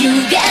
You get